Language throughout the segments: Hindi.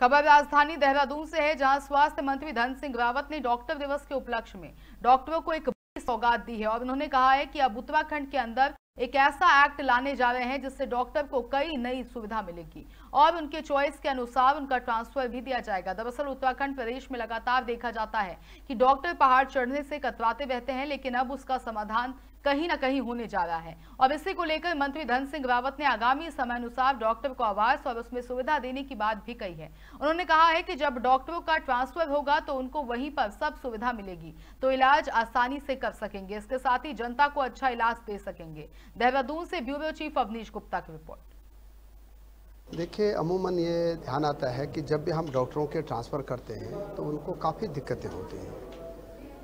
खबर राजधानी देहरादून से है, जहाँ स्वास्थ्य मंत्री धन सिंह रावत ने डॉक्टर दिवस के उपलक्ष्य में डॉक्टरों को एक सौगात दी है और उन्होंने कहा है कि अब उत्तराखंड के अंदर एक ऐसा एक्ट लाने जा रहे हैं जिससे डॉक्टर को कई नई सुविधा मिलेगी और उनके चॉइस के अनुसार उनका ट्रांसफ़र भी दिया जाएगा। दरअसल उत्तराखंड प्रदेश में लगातार देखा जाता है कि डॉक्टर पहाड़ चढ़ने से कतराते रहते हैं, लेकिन अब उसका समाधान कहीं ना कहीं होने जा रहा है। और इसी को लेकर मंत्री धन सिंह रावत ने आगामी समय अनुसार डॉक्टर को आवास और उसमें सुविधा देने की बात भी कही है। उन्होंने कहा है कि जब डॉक्टरों का ट्रांसफ़र होगा तो उनको वहीं पर सब सुविधा मिलेगी तो इलाज आसानी से कर सकेंगे। इसके साथ ही जनता को अच्छा इलाज दे सकेंगे। देहरादून से ब्यूरो चीफ अवनीश गुप्ता की रिपोर्ट। देखिए, अमूमन ये ध्यान आता है कि जब भी हम डॉक्टरों के ट्रांसफ़र करते हैं तो उनको काफ़ी दिक्कतें होती हैं।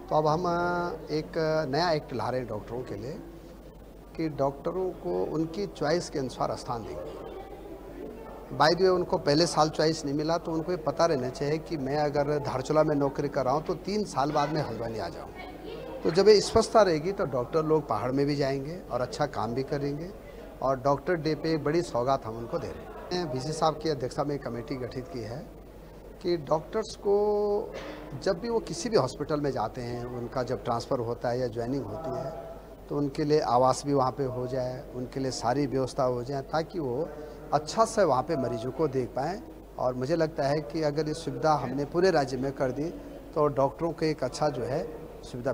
तो अब हम एक नया एक्ट ला रहे हैं डॉक्टरों के लिए कि डॉक्टरों को उनकी चॉइस के अनुसार स्थान देंगे। बाई द उनको पहले साल चॉइस नहीं मिला तो उनको ये पता रहना चाहिए कि मैं अगर धारचूला में नौकरी कर रहा हूँ तो तीन साल बाद में हल्द्वानी आ जाऊँ। तो जब ये स्पष्टता रहेगी तो डॉक्टर लोग पहाड़ में भी जाएँगे और अच्छा काम भी करेंगे। और डॉक्टर डे पे बड़ी सौगात हम उनको दे रहे हैं। वी साहब की अध्यक्षता में कमेटी गठित की है कि डॉक्टर्स को जब भी वो किसी भी हॉस्पिटल में जाते हैं, उनका जब ट्रांसफ़र होता है या ज्वाइनिंग होती है तो उनके लिए आवास भी वहाँ पे हो जाए, उनके लिए सारी व्यवस्था हो जाए ताकि वो अच्छा से वहाँ पे मरीजों को देख पाएँ। और मुझे लगता है कि अगर ये सुविधा हमने पूरे राज्य में कर दी तो डॉक्टरों को एक अच्छा जो है सुविधा